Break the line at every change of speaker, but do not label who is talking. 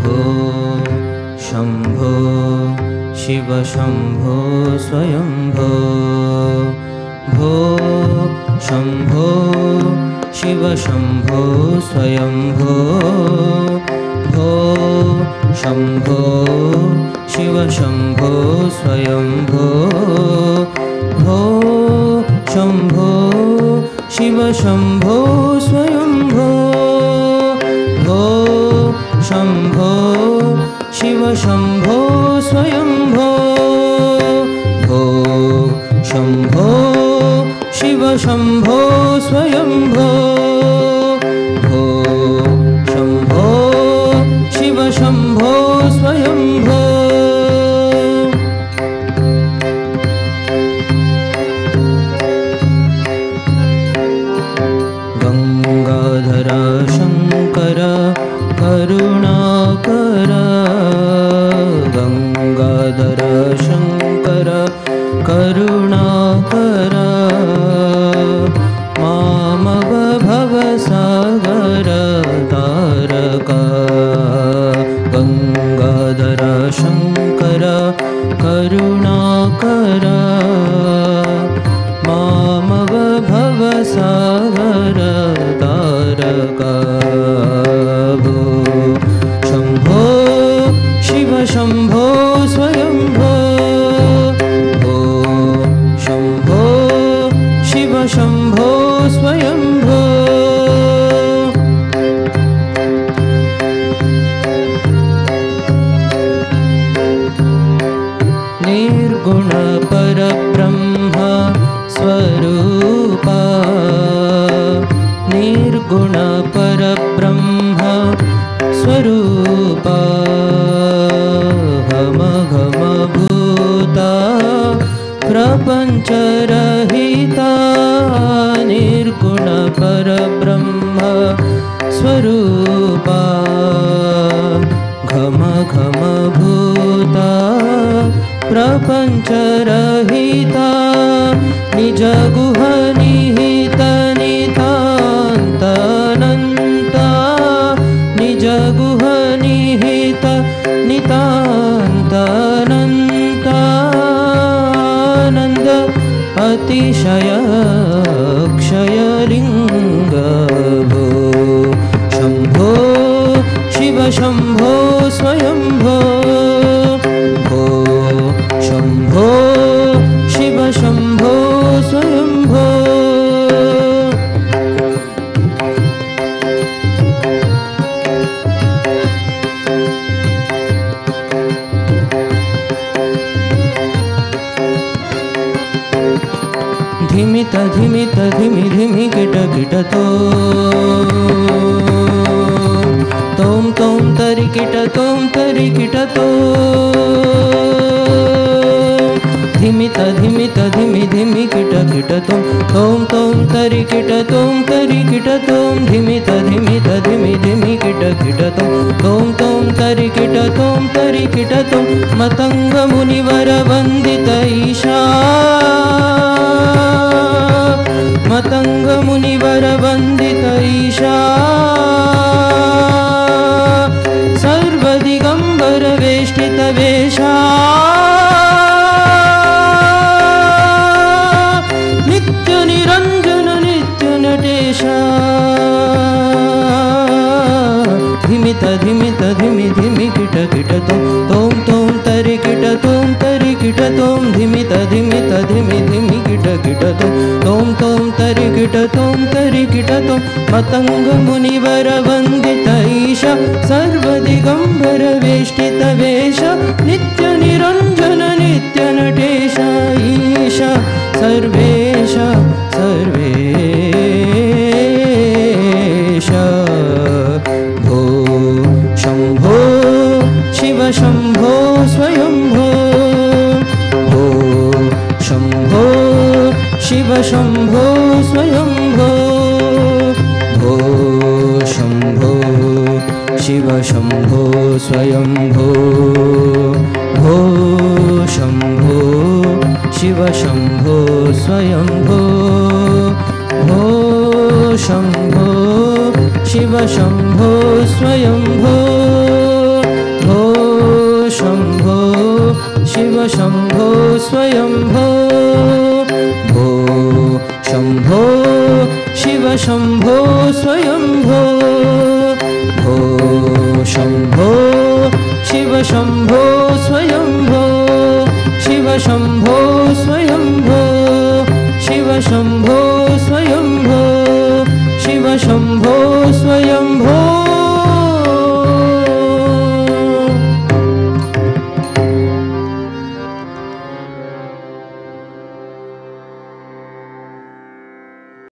भो शम्भो शिवशम्भो स्वयम्भो भो शम्भो शिवशम्भो स्वयम्भो भो शम्भो शिवशम्भो स्वयम्भो भो शम्भो शिवशम्भो स्वयम्भो शम्भो शिवशम्भो स्वयम्भो। भो शम्भो शिवशम्भो स्वयम्भो गङ्गाधर शङ्कर करुणाकर निर्गुणपरब्रह्म स्वरूपा घमघमभूता प्रपञ्चरहिता निर्गुणपरब्रह्म स्वरूपा घमघमभूता प्रपञ्चरहिता निजगुहनिहितनितान्तनन्ता अतिशय धिमित धिमित धिमि धिमि किट किटतो तों। तों तरि किट तों तरि किटतो धिमित धिमित धिमि धिमि किट किटतो तों तों तरि किट तों तरि किटतो धिमि धिमि किट किटतो तों तों तरि किट तों तरि किटतो मतङ्गमुनिवरवन्दित ईशा। मतङ्गमुनिवरवन्दित ईशा धिमित धिमित धिमि किट किटतो तों तों तरि किट तों तरि किट तों धिमित धिमित धिमि धिमि किट किटतो तों तों तरि किट तों तरि किटतो मतङ्गमुनिवरवन्दित ईश सर्वदिगम्बरवेष्टितवेष नित्यनिरञ्जन नित्यनटेश ईश सर्वेश शम्भो स्वयम्भो भो। भो शम्भो शिवशम्भो स्वयम्भो भो। शम्भो शिव शम्भो स्वयम्भो भो। शम्भो शिव शम्भो स्वयं भो। भो शम्भो शिवशम्भो स्वयम्भो शम्भो स्वयम्भो। भो शम्भो शिव शम्भो स्वयम्भो। शिव शम्भो स्वयम्भो। शिव शम्भो स्वयम्भो। शिव शम्भो